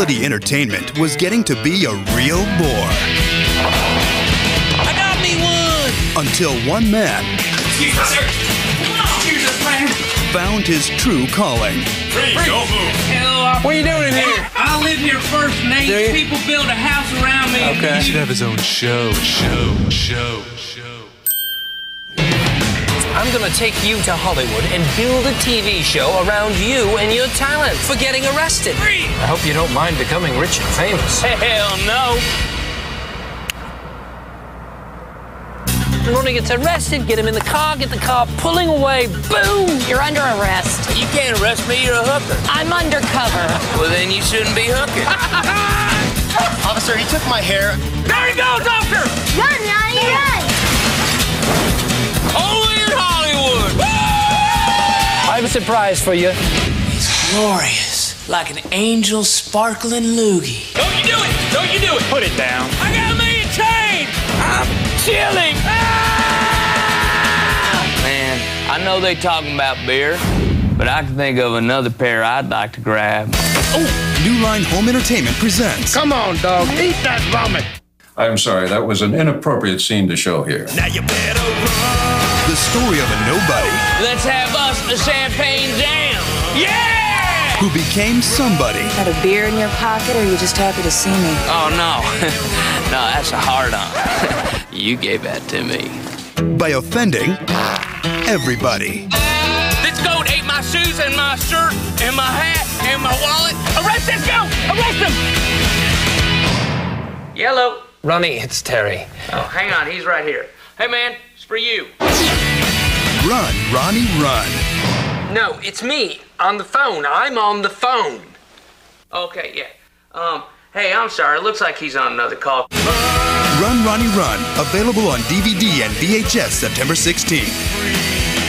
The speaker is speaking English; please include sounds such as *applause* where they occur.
quality entertainment was getting to be a real bore. I got me one! Until one man Jesus, man! found his true calling. Hell, What are you doing in here? I live here first, and Do you? these people build a house around me. Okay. He should have his own show, show, show, show. I'm gonna take you to Hollywood and build a TV show around you and your talent for getting arrested. I hope you don't mind becoming rich and famous. Hell no. Ronnie gets arrested, get him in the car, get the car pulling away, boom! You're under arrest. You can't arrest me, you're a hooker. I'm undercover. Well, then you shouldn't be hooking. *laughs* Officer, he took my hair. there he goes, officer! Surprise for you. It's glorious, like an angel sparkling loogie. Don't you do it! Don't you do it! Put it down. I got a million chain! I'm chilling! Ah! Man, I know they talking about beer, but I can think of another pair I'd like to grab. Oh, New Line Home Entertainment presents Come on, dog. Eat that vomit. I'm sorry, that was an inappropriate scene to show here. the story of a nobody Let's have us a champagne jam. Yeah! who became somebody Got a beer in your pocket, or are you just happy to see me? Oh no, *laughs* no, that's a hard on. *laughs* you gave that to me. by offending everybody. This goat ate my shoes and my shirt and my hat and my wallet. Arrest this goat! Arrest him! Yellow. Ronnie, it's Terry. Oh, hang on, he's right here. Hey man, it's for you. Run, Ronnie, run. No, it's me on the phone. I'm on the phone. Okay, yeah. Um, hey, I'm sorry. It looks like he's on another call. Run, Ronnie, run. Available on DVD and VHS September 16th.